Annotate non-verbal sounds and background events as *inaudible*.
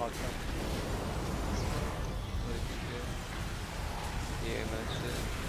Hakan. *laughs* Yemezse